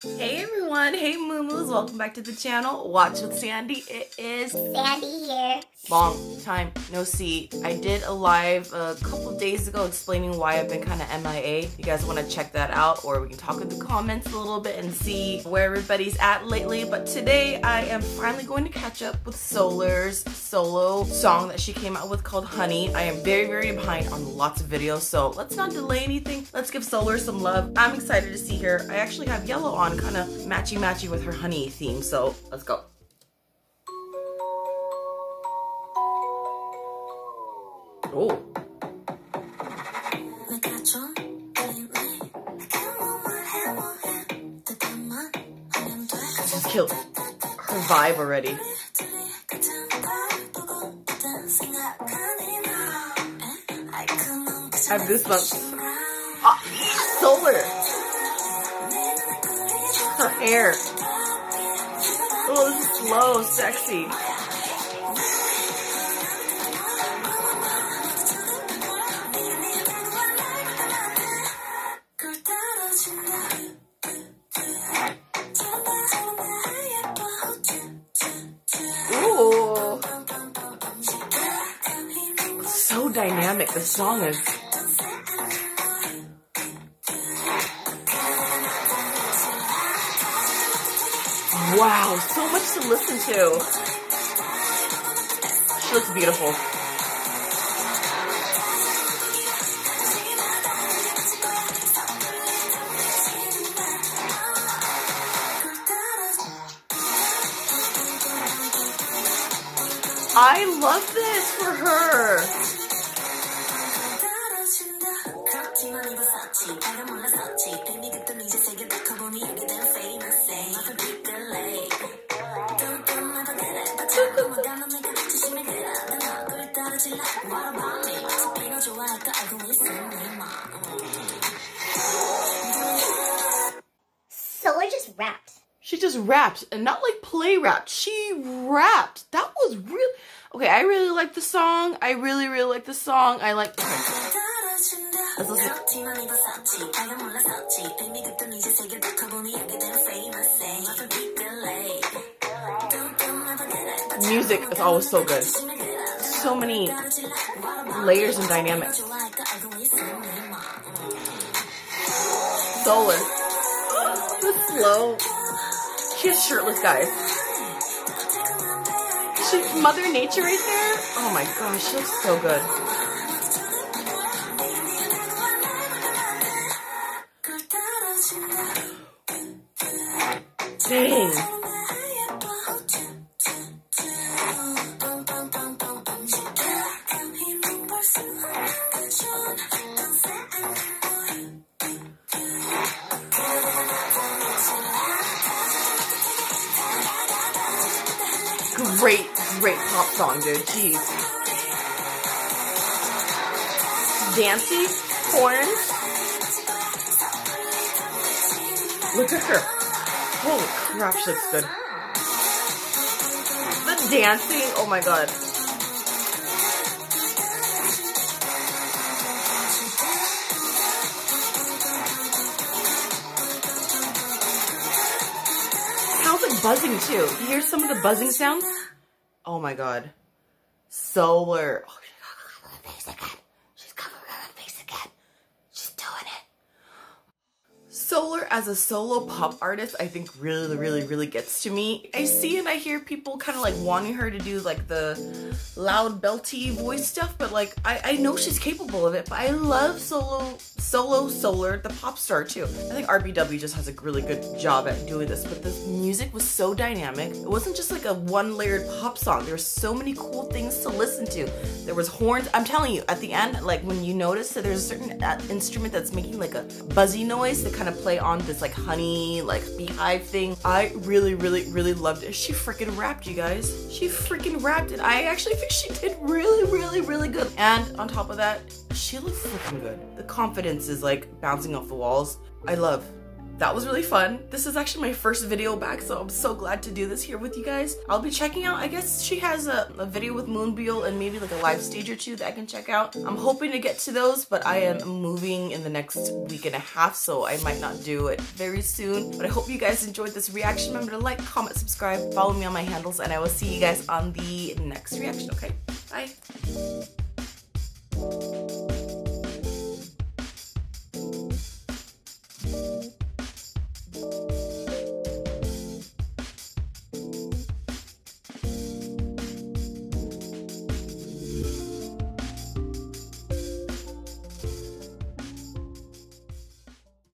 Hey everyone, hey Moo welcome back to the channel. Watch with Sandee. It is Sandee here. Long time no see. I did a live a couple days ago explaining why I've been kind of MIA. You guys want to check that out or we can talk in the comments a little bit and see where everybody's at lately. But today I am finally going to catch up with Solar's solo song that she came out with called Honey. I am very, very behind on lots of videos, so let's not delay anything. Let's give Solar some love. I'm excited to see her. I actually have yellow on kind of matchy matchy with her honey theme. So let's go. Oh. Just killed her vibe already. I have goosebumps. Ah, solar her hair. Oh, this is slow, sexy. Ooh. So dynamic, the song is. Wow, so much to listen to. She looks beautiful. I love this for her. Solar just rapped. She just rapped and not like play rapped. She rapped. That was real. Okay, I really like the song. I really, really like the song. I like. Music is always so good. So many layers and dynamics. Solar. The slow. She's shirtless, guys. She's Mother Nature right there. Oh my gosh, she looks so good. Dang. Great, great pop song, dude. Jeez. Dancy, horn. Look at her. Holy crap, she looks good. The dancing, oh my god. Buzzing too. You hear some of the buzzing sounds? Oh my god. Solar. Oh, Solar as a solo pop artist, I think really, really, really gets to me. I see and I hear people kind of like wanting her to do like the loud belty voice stuff, but like I, I know she's capable of it, but I love solo, solo Solar, the pop star too. I think RBW just has a really good job at doing this, but the music was so dynamic. It wasn't just like a one layered pop song. There so many cool things to listen to. There was horns. I'm telling you, at the end, like when you notice that there's a certain uh, instrument that's making like a buzzy noise that kind of play on this like honey, like beehive thing. I really, really, really loved it. She freaking rapped, you guys. She freaking rapped it. I actually think she did really, really, really good. And on top of that, she looks freaking good. The confidence is like bouncing off the walls. I love, that was really fun. This is actually my first video back, so I'm so glad to do this here with you guys. I'll be checking out, I guess she has a, a video with Moonbyul and maybe like a live stage or two that I can check out. I'm hoping to get to those, but I am moving in the next week and a half, so I might not do it very soon. But I hope you guys enjoyed this reaction. Remember to like, comment, subscribe, follow me on my handles, and I will see you guys on the next reaction, okay? Bye.